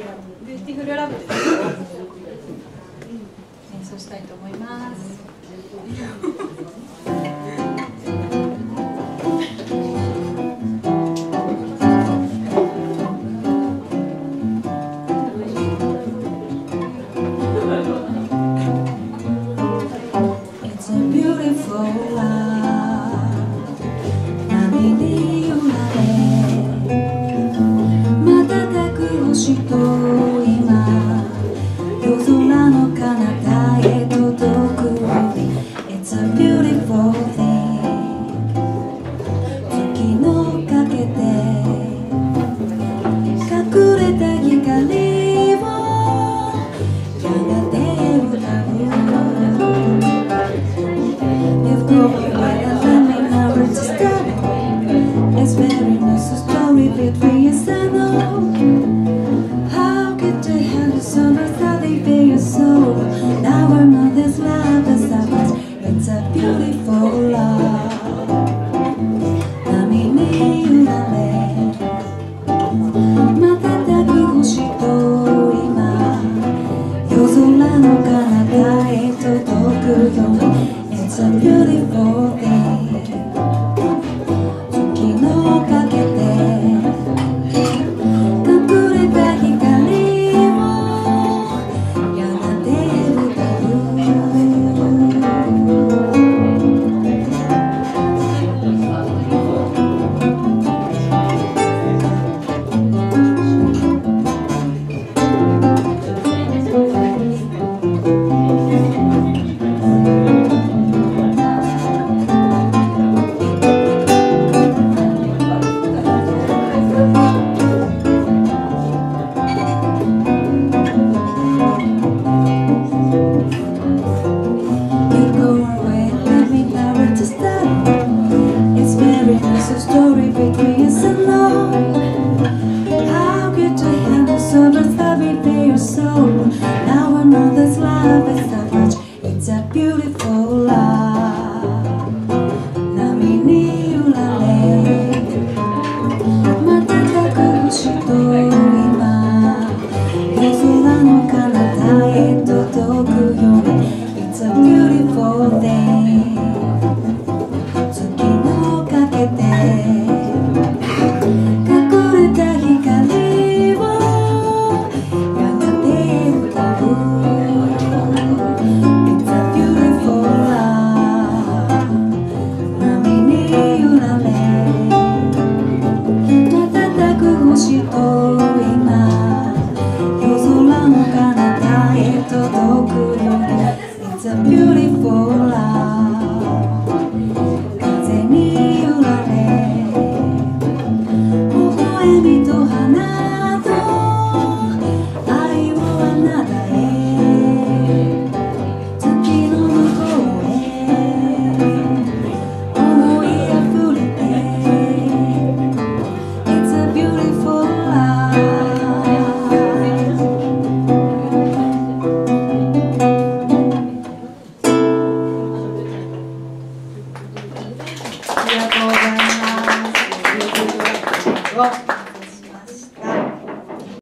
ビューティフルラブです、演奏したいと思います。It's a beautiful solicitud. sharing is a story between us and all. How could they handle so much that they feel? Now I'm not as loud as It's a beautiful love. It's a beautiful thing your soul Now I know this love is such It's a beautiful love 波に揺られ瞬く星と今夜空の彼方へ届くように It's a beautiful day although ありがとうございます。